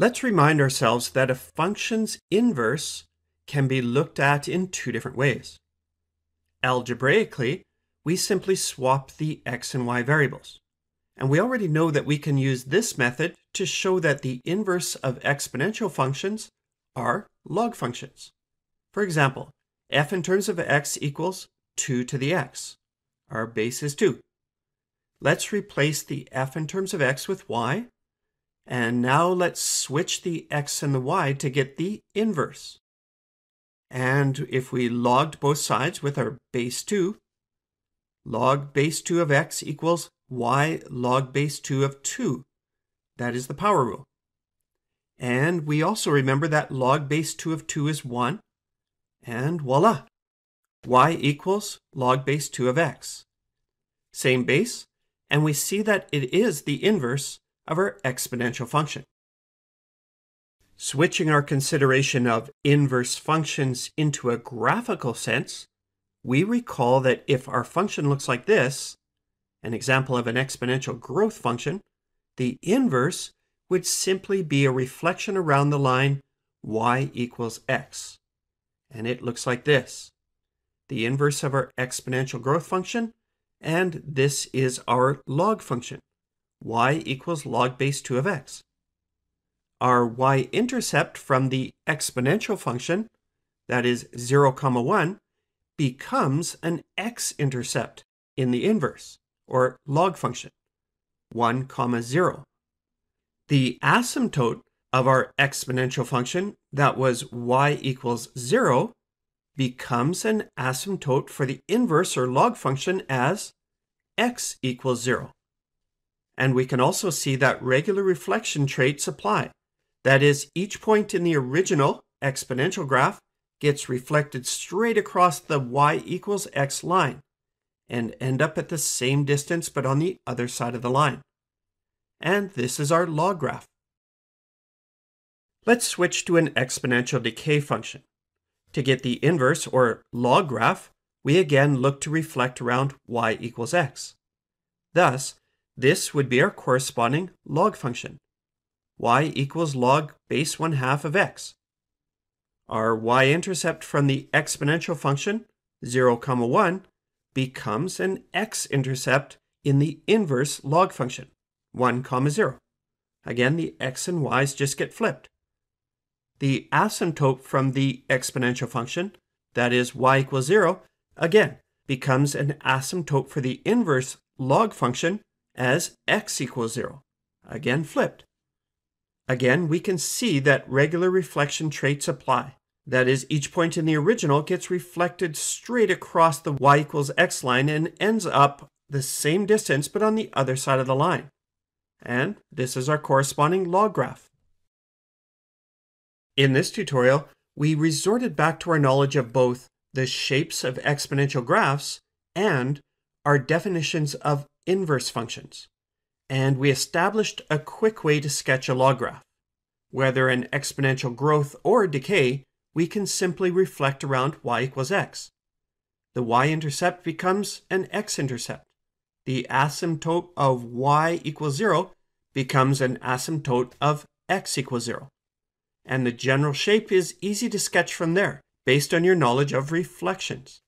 Let's remind ourselves that a function's inverse can be looked at in two different ways. Algebraically, we simply swap the x and y variables. And we already know that we can use this method to show that the inverse of exponential functions are log functions. For example, f in terms of x equals 2 to the x. Our base is 2. Let's replace the f in terms of x with y. And now let's switch the x and the y to get the inverse. And if we logged both sides with our base 2, log base 2 of x equals y log base 2 of 2. That is the power rule. And we also remember that log base 2 of 2 is 1. And voila! y equals log base 2 of x. Same base, and we see that it is the inverse of our exponential function. Switching our consideration of inverse functions into a graphical sense, we recall that if our function looks like this, an example of an exponential growth function, the inverse would simply be a reflection around the line y equals x. And it looks like this. The inverse of our exponential growth function, and this is our log function, y equals log base 2 of x. Our y-intercept from the exponential function, that is 0, comma 1, becomes an x-intercept in the inverse or log function, 1 comma 0. The asymptote of our exponential function that was y equals 0 becomes an asymptote for the inverse or log function as x equals 0. And we can also see that regular reflection traits apply. That is, each point in the original exponential graph gets reflected straight across the y equals x line and end up at the same distance but on the other side of the line. And this is our log graph. Let's switch to an exponential decay function. To get the inverse or log graph, we again look to reflect around y equals x. Thus, this would be our corresponding log function. y equals log base 1 half of x. Our y-intercept from the exponential function, 0, comma 1, becomes an x-intercept in the inverse log function, 1 comma 0. Again, the x and y's just get flipped. The asymptote from the exponential function, that is y equals 0, again, becomes an asymptote for the inverse log function as x equals 0, again flipped. Again, we can see that regular reflection traits apply. That is, each point in the original gets reflected straight across the y equals x line and ends up the same distance but on the other side of the line. And this is our corresponding log graph. In this tutorial, we resorted back to our knowledge of both the shapes of exponential graphs and our definitions of inverse functions. And we established a quick way to sketch a log graph. Whether an exponential growth or decay, we can simply reflect around y equals x. The y-intercept becomes an x-intercept. The asymptote of y equals 0 becomes an asymptote of x equals 0. And the general shape is easy to sketch from there, based on your knowledge of reflections.